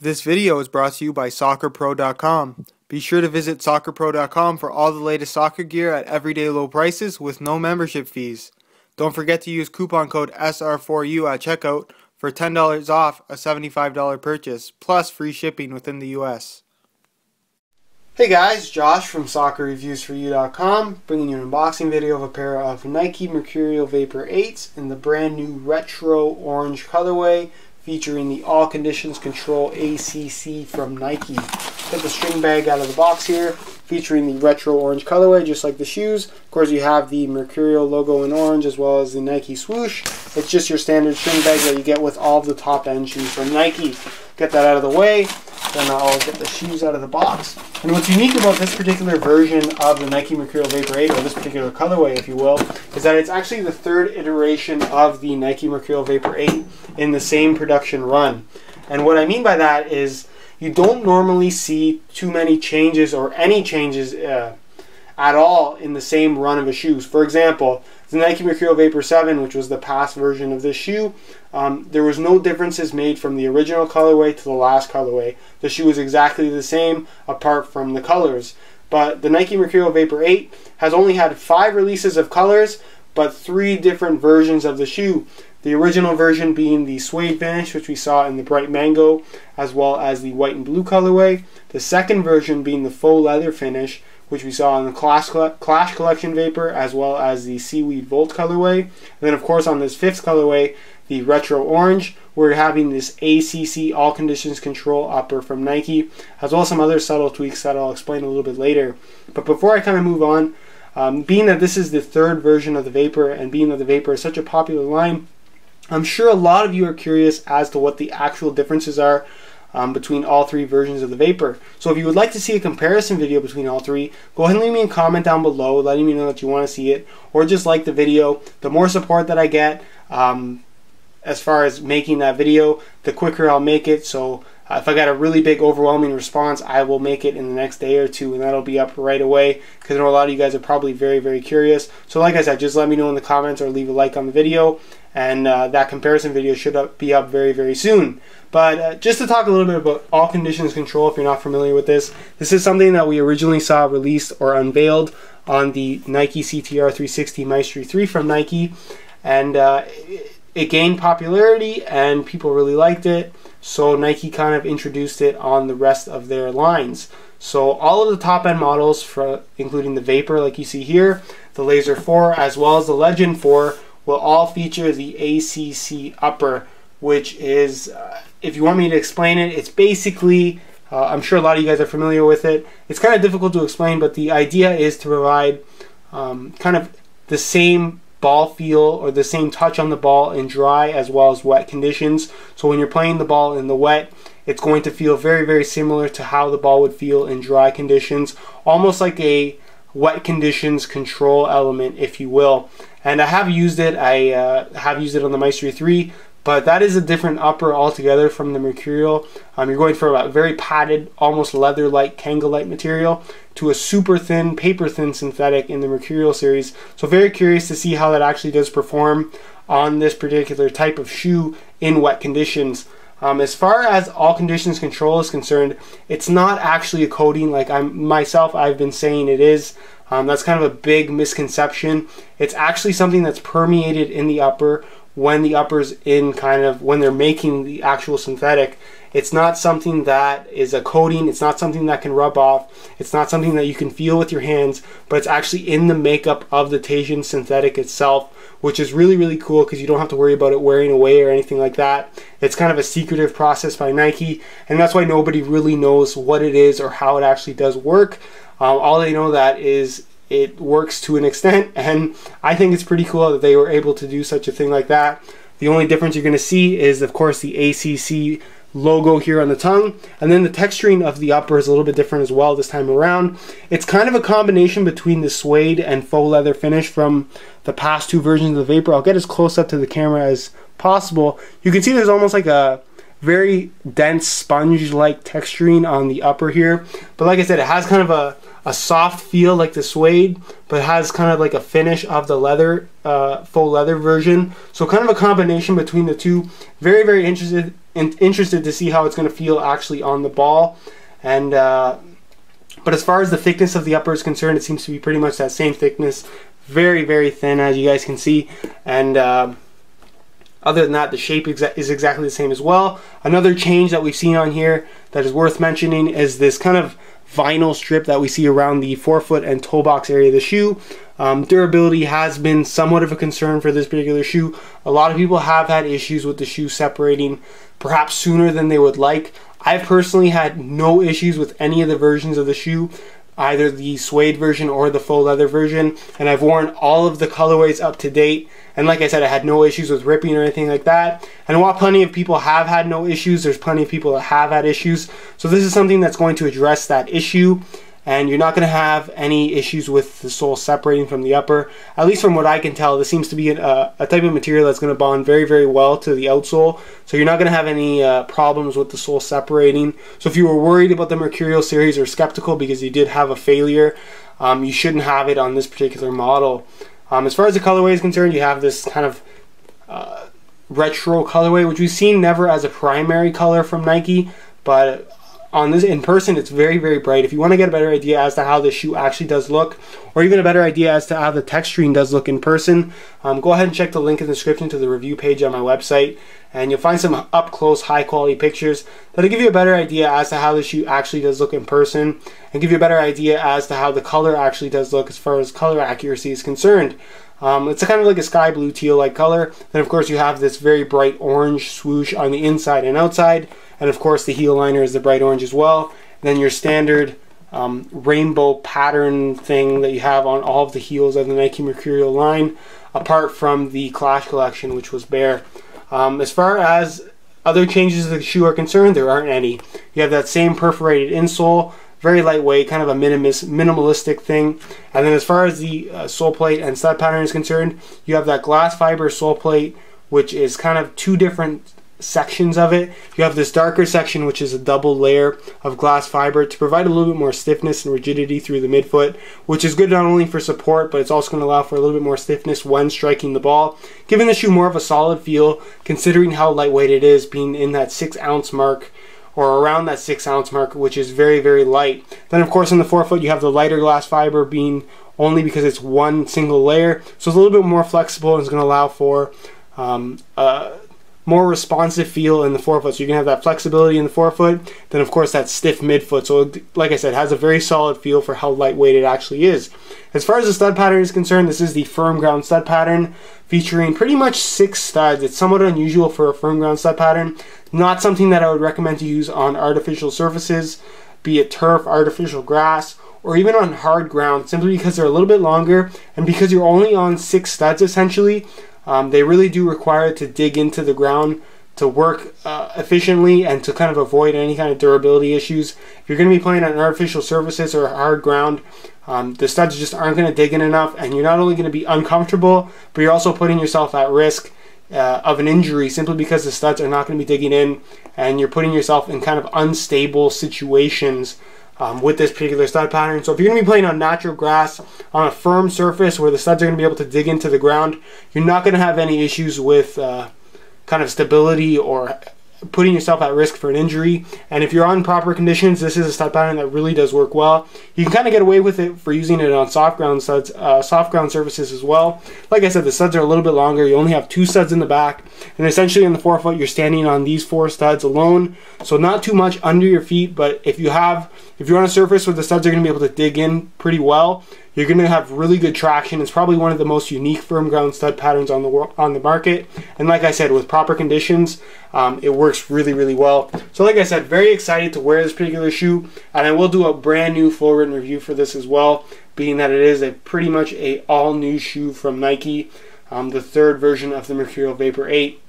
This video is brought to you by SoccerPro.com. Be sure to visit SoccerPro.com for all the latest soccer gear at everyday low prices with no membership fees. Don't forget to use coupon code SR4U at checkout for $10 off a $75 purchase, plus free shipping within the US. Hey guys, Josh from SoccerReviewsForYou.com bringing you an unboxing video of a pair of Nike Mercurial Vapor 8s in the brand new retro orange colorway featuring the All Conditions Control ACC from Nike. Get the string bag out of the box here, featuring the retro orange colorway, just like the shoes. Of course, you have the Mercurial logo in orange, as well as the Nike swoosh. It's just your standard string bag that you get with all the top-end shoes from Nike. Get that out of the way. Then I'll get the shoes out of the box. And what's unique about this particular version of the Nike Mercurial Vapor 8, or this particular colorway, if you will, is that it's actually the third iteration of the Nike Mercurial Vapor 8 in the same production run. And what I mean by that is you don't normally see too many changes or any changes uh, at all in the same run of a shoe. For example, the Nike Mercurial Vapor 7, which was the past version of this shoe, um, there was no differences made from the original colorway to the last colorway. The shoe was exactly the same apart from the colors. But the Nike Mercurial Vapor 8 has only had five releases of colors, but three different versions of the shoe. The original version being the suede finish, which we saw in the bright mango, as well as the white and blue colorway. The second version being the faux leather finish, which we saw in the Clash, Clash Collection Vapor, as well as the Seaweed Volt colorway. And then, of course, on this fifth colorway, the Retro Orange, we're having this ACC All Conditions Control upper from Nike, as well as some other subtle tweaks that I'll explain a little bit later. But before I kind of move on, um, being that this is the third version of the Vapor, and being that the Vapor is such a popular line, I'm sure a lot of you are curious as to what the actual differences are um, between all three versions of the Vapor. So if you would like to see a comparison video between all three, go ahead and leave me a comment down below letting me know that you want to see it or just like the video. The more support that I get um, as far as making that video, the quicker I'll make it. So uh, if I got a really big overwhelming response, I will make it in the next day or two and that'll be up right away because I know a lot of you guys are probably very, very curious. So like I said, just let me know in the comments or leave a like on the video and uh, that comparison video should up, be up very, very soon. But uh, just to talk a little bit about all conditions control, if you're not familiar with this, this is something that we originally saw released or unveiled on the Nike CTR 360 Maestri 3 from Nike. And uh, it gained popularity and people really liked it. So Nike kind of introduced it on the rest of their lines. So all of the top end models, for, including the Vapor like you see here, the Laser 4, as well as the Legend 4, will all feature the ACC upper, which is uh, if you want me to explain it, it's basically, uh, I'm sure a lot of you guys are familiar with it. It's kind of difficult to explain, but the idea is to provide um, kind of the same ball feel or the same touch on the ball in dry as well as wet conditions. So when you're playing the ball in the wet, it's going to feel very, very similar to how the ball would feel in dry conditions, almost like a wet conditions control element, if you will. And I have used it. I uh, have used it on the Maestri 3, but that is a different upper altogether from the Mercurial. Um, you're going from a very padded, almost leather-like, Kanga-Lite material to a super thin, paper-thin synthetic in the Mercurial series. So very curious to see how that actually does perform on this particular type of shoe in wet conditions. Um, as far as all conditions control is concerned, it's not actually a coating like I'm myself I've been saying it is. Um, that's kind of a big misconception. It's actually something that's permeated in the upper when the upper's in kind of when they're making the actual synthetic. It's not something that is a coating. It's not something that can rub off. It's not something that you can feel with your hands, but it's actually in the makeup of the Teijin synthetic itself, which is really, really cool because you don't have to worry about it wearing away or anything like that. It's kind of a secretive process by Nike, and that's why nobody really knows what it is or how it actually does work. Um, all they know that is it works to an extent, and I think it's pretty cool that they were able to do such a thing like that. The only difference you're going to see is, of course, the ACC logo here on the tongue, and then the texturing of the upper is a little bit different as well this time around. It's kind of a combination between the suede and faux leather finish from the past two versions of the Vapor. I'll get as close up to the camera as possible. You can see there's almost like a very dense sponge-like texturing on the upper here. But like I said, it has kind of a, a soft feel like the suede, but has kind of like a finish of the leather, uh, faux leather version. So kind of a combination between the two. Very, very interested in interested to see how it's going to feel actually on the ball. And uh, but as far as the thickness of the upper is concerned, it seems to be pretty much that same thickness. Very, very thin, as you guys can see. And uh, other than that, the shape exa is exactly the same as well. Another change that we've seen on here that is worth mentioning is this kind of vinyl strip that we see around the forefoot and toe box area of the shoe. Um, durability has been somewhat of a concern for this particular shoe. A lot of people have had issues with the shoe separating perhaps sooner than they would like. I've personally had no issues with any of the versions of the shoe, either the suede version or the faux leather version, and I've worn all of the colorways up to date. And like I said, I had no issues with ripping or anything like that. And while plenty of people have had no issues, there's plenty of people that have had issues. So this is something that's going to address that issue and you're not going to have any issues with the sole separating from the upper. At least from what I can tell, this seems to be a, a type of material that's going to bond very, very well to the outsole. So you're not going to have any uh, problems with the sole separating. So if you were worried about the Mercurial series or skeptical because you did have a failure, um, you shouldn't have it on this particular model. Um, as far as the colorway is concerned, you have this kind of uh, retro colorway, which we've seen never as a primary color from Nike, but on this in person it's very very bright. If you want to get a better idea as to how the shoe actually does look or even a better idea as to how the texturing does look in person um, go ahead and check the link in the description to the review page on my website and you'll find some up close high quality pictures that'll give you a better idea as to how the shoe actually does look in person and give you a better idea as to how the color actually does look as far as color accuracy is concerned um, it's a kind of like a sky blue teal like color. Then of course you have this very bright orange swoosh on the inside and outside. And of course the heel liner is the bright orange as well. Then your standard um, rainbow pattern thing that you have on all of the heels of the Nike Mercurial line, apart from the Clash collection, which was bare. Um, as far as other changes to the shoe are concerned, there aren't any. You have that same perforated insole, very lightweight, kind of a minimis, minimalistic thing. And then as far as the uh, sole plate and stud pattern is concerned, you have that glass fiber sole plate, which is kind of two different sections of it. You have this darker section, which is a double layer of glass fiber to provide a little bit more stiffness and rigidity through the midfoot, which is good not only for support, but it's also going to allow for a little bit more stiffness when striking the ball, giving the shoe more of a solid feel, considering how lightweight it is, being in that six ounce mark or around that six ounce mark, which is very, very light. Then, of course, on the forefoot, you have the lighter glass fiber being only because it's one single layer, so it's a little bit more flexible and it's going to allow for um, uh, more responsive feel in the forefoot. So you can have that flexibility in the forefoot, then of course that stiff midfoot. So like I said, has a very solid feel for how lightweight it actually is. As far as the stud pattern is concerned, this is the firm ground stud pattern featuring pretty much six studs. It's somewhat unusual for a firm ground stud pattern. Not something that I would recommend to use on artificial surfaces, be it turf, artificial grass, or even on hard ground simply because they're a little bit longer and because you're only on six studs essentially um, they really do require to dig into the ground to work uh, efficiently and to kind of avoid any kind of durability issues. If you're going to be playing on artificial surfaces or hard ground, um, the studs just aren't going to dig in enough, and you're not only going to be uncomfortable, but you're also putting yourself at risk uh, of an injury simply because the studs are not going to be digging in, and you're putting yourself in kind of unstable situations um, with this particular stud pattern. So if you're going to be playing on natural grass on a firm surface where the studs are going to be able to dig into the ground, you're not going to have any issues with uh, kind of stability or putting yourself at risk for an injury. And if you're on proper conditions, this is a stud pattern that really does work well. You can kind of get away with it for using it on soft ground studs, uh, soft ground surfaces as well. Like I said, the studs are a little bit longer. You only have two studs in the back, and essentially in the forefoot, you're standing on these four studs alone. So not too much under your feet, but if you have, if you're on a surface where the studs are going to be able to dig in pretty well, you're going to have really good traction. It's probably one of the most unique firm ground stud patterns on the on the market. And like I said, with proper conditions, um, it works really, really well. So like I said, very excited to wear this particular shoe. And I will do a brand new full written review for this as well, being that it is a pretty much a all new shoe from Nike. Um, the third version of the Mercurial Vapor 8.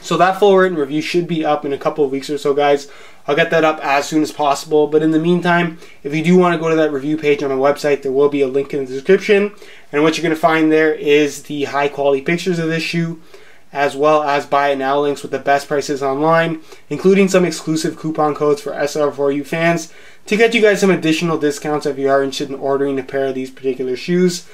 So that full written review should be up in a couple of weeks or so, guys. I'll get that up as soon as possible. But in the meantime, if you do want to go to that review page on my website, there will be a link in the description. And what you're going to find there is the high quality pictures of this shoe, as well as buy it now links with the best prices online, including some exclusive coupon codes for SR4U fans to get you guys some additional discounts if you are interested in ordering a pair of these particular shoes.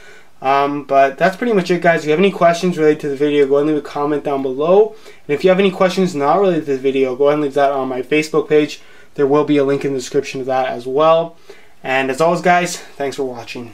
Um, but that's pretty much it, guys. If you have any questions related to the video, go ahead and leave a comment down below. And if you have any questions not related to the video, go ahead and leave that on my Facebook page. There will be a link in the description of that as well. And as always, guys, thanks for watching.